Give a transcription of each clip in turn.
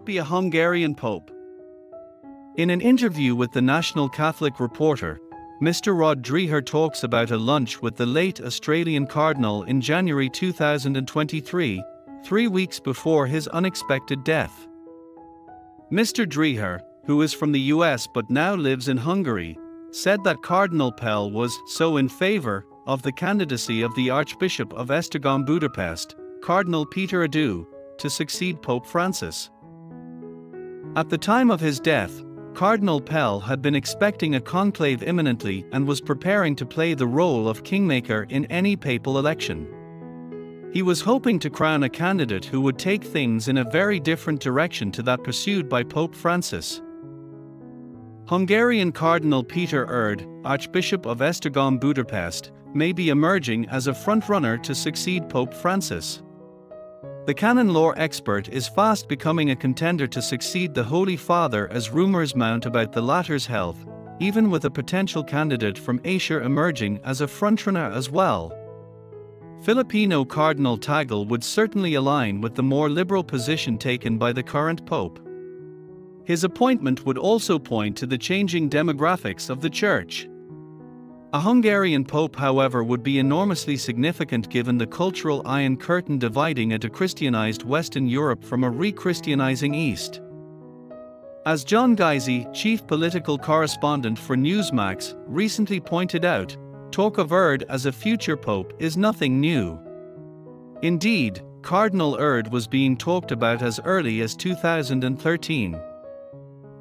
it be a Hungarian pope? In an interview with the National Catholic Reporter, Mr. Rod Dreher talks about a lunch with the late Australian Cardinal in January 2023, three weeks before his unexpected death. Mr. Dreher, who is from the US but now lives in Hungary, said that Cardinal Pell was so in favor of the candidacy of the Archbishop of Esztergom Budapest, Cardinal Peter Erdő, to succeed Pope Francis. At the time of his death, Cardinal Pell had been expecting a conclave imminently and was preparing to play the role of kingmaker in any papal election. He was hoping to crown a candidate who would take things in a very different direction to that pursued by Pope Francis. Hungarian Cardinal Peter Erdő, Archbishop of Esztergom Budapest, may be emerging as a frontrunner to succeed Pope Francis. The canon law expert is fast becoming a contender to succeed the Holy Father as rumors mount about the latter's health, even with a potential candidate from Asia emerging as a frontrunner as well. Filipino Cardinal Tagle would certainly align with the more liberal position taken by the current Pope. His appointment would also point to the changing demographics of the Church. A Hungarian pope, however, would be enormously significant given the cultural iron curtain dividing a dechristianized Western Europe from a re-Christianizing East. As John Gizzi, chief political correspondent for Newsmax, recently pointed out, talk of Erdő as a future pope is nothing new. Indeed, Cardinal Erdő was being talked about as early as 2013.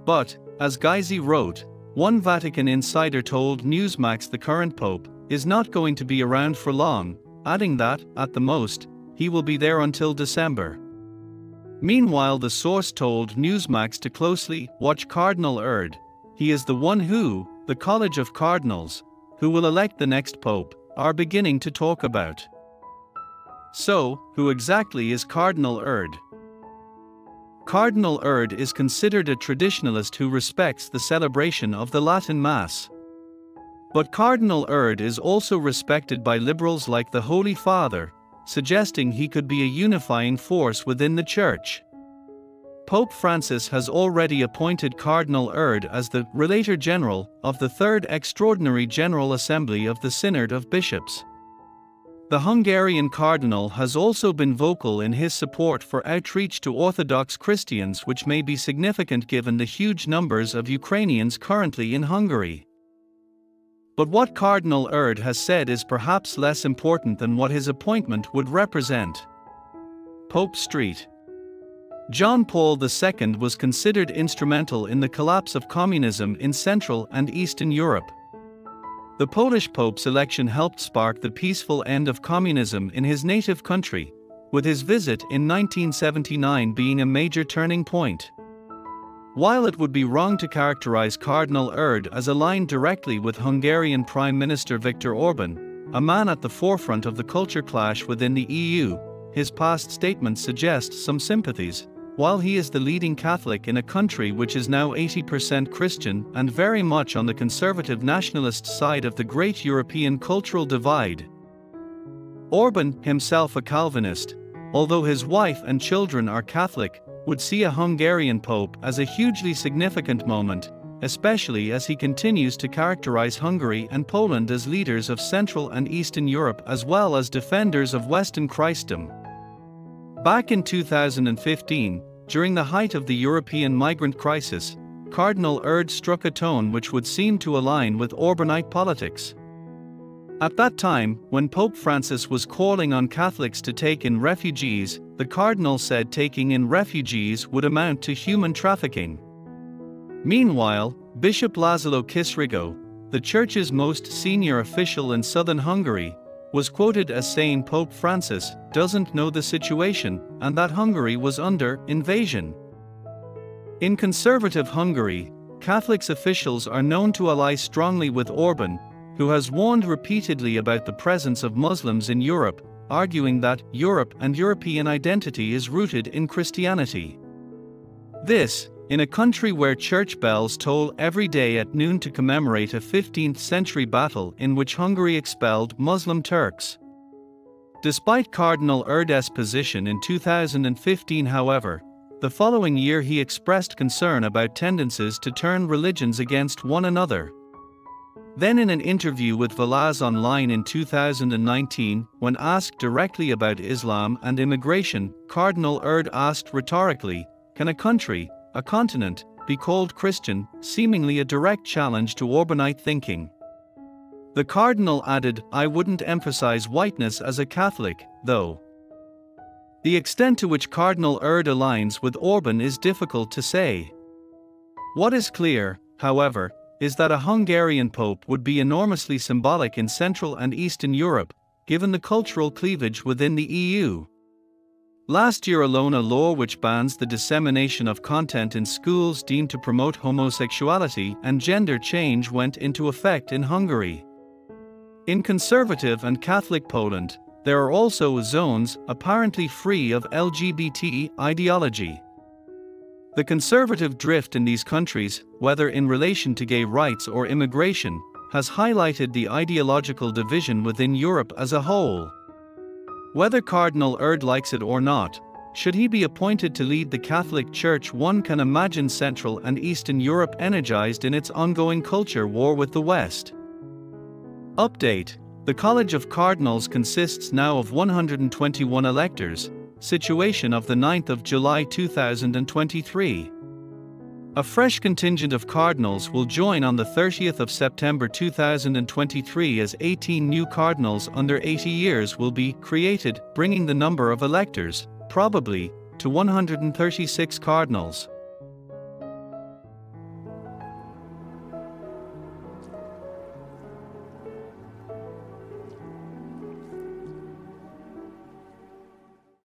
But, as Gizzi wrote, one Vatican insider told Newsmax the current pope is not going to be around for long, adding that, at the most, he will be there until December. Meanwhile, the source told Newsmax to closely watch Cardinal Erdő. He is the one who, the College of Cardinals, who will elect the next pope, are beginning to talk about. So, who exactly is Cardinal Erdő? Cardinal Erdő is considered a traditionalist who respects the celebration of the Latin Mass. But Cardinal Erdő is also respected by liberals like the Holy Father, suggesting he could be a unifying force within the Church. Pope Francis has already appointed Cardinal Erdő as the Relator General of the Third Extraordinary General Assembly of the Synod of Bishops. The Hungarian cardinal has also been vocal in his support for outreach to Orthodox Christians, which may be significant given the huge numbers of Ukrainians currently in Hungary. But what Cardinal Erdő has said is perhaps less important than what his appointment would represent. Pope Street John Paul II was considered instrumental in the collapse of communism in Central and Eastern Europe. The Polish Pope's election helped spark the peaceful end of communism in his native country, with his visit in 1979 being a major turning point. While it would be wrong to characterize Cardinal Erdő as aligned directly with Hungarian Prime Minister Viktor Orban, a man at the forefront of the culture clash within the EU, his past statements suggest some sympathies. While he is the leading Catholic in a country which is now 80% Christian and very much on the conservative nationalist side of the great European cultural divide. Orban, himself a Calvinist, although his wife and children are Catholic, would see a Hungarian pope as a hugely significant moment, especially as he continues to characterize Hungary and Poland as leaders of Central and Eastern Europe as well as defenders of Western Christendom. Back in 2015, during the height of the European migrant crisis, Cardinal Erdő struck a tone which would seem to align with Orbanite politics. At that time, when Pope Francis was calling on Catholics to take in refugees, the Cardinal said taking in refugees would amount to human trafficking. Meanwhile, Bishop Laszlo Kiss-Rigó, the Church's most senior official in southern Hungary, was quoted as saying Pope Francis doesn't know the situation and that Hungary was under invasion. In conservative Hungary, Catholics officials are known to ally strongly with Orban, who has warned repeatedly about the presence of Muslims in Europe, arguing that Europe and European identity is rooted in Christianity. This, in a country where church bells toll every day at noon to commemorate a 15th century battle in which Hungary expelled Muslim Turks. Despite Cardinal Erdő's position in 2015, however, The following year, he expressed concern about tendencies to turn religions against one another. Then, in an interview with Válasz Online in 2019, when asked directly about Islam and immigration, Cardinal Erdő asked rhetorically Can a country, a continent, be called Christian, seemingly a direct challenge to Orbanite thinking? The Cardinal added, I wouldn't emphasize whiteness as a Catholic, though. The extent to which Cardinal Erdő aligns with Orban is difficult to say. What is clear, however, is that a Hungarian pope would be enormously symbolic in Central and Eastern Europe, given the cultural cleavage within the EU. Last year alone, a law which bans the dissemination of content in schools deemed to promote homosexuality and gender change went into effect in Hungary. In conservative and Catholic Poland, there are also zones apparently free of LGBT ideology. The conservative drift in these countries, whether in relation to gay rights or immigration, has highlighted the ideological division within Europe as a whole. Whether Cardinal Erdő likes it or not, should he be appointed to lead the Catholic Church, one can imagine Central and Eastern Europe energized in its ongoing culture war with the West. Update The College of Cardinals consists now of 121 electors, situation of the 9th of July 2023. A fresh contingent of cardinals will join on the 30th of September 2023 as 18 new cardinals under 80 years will be created, bringing the number of electors, probably, to 136 cardinals.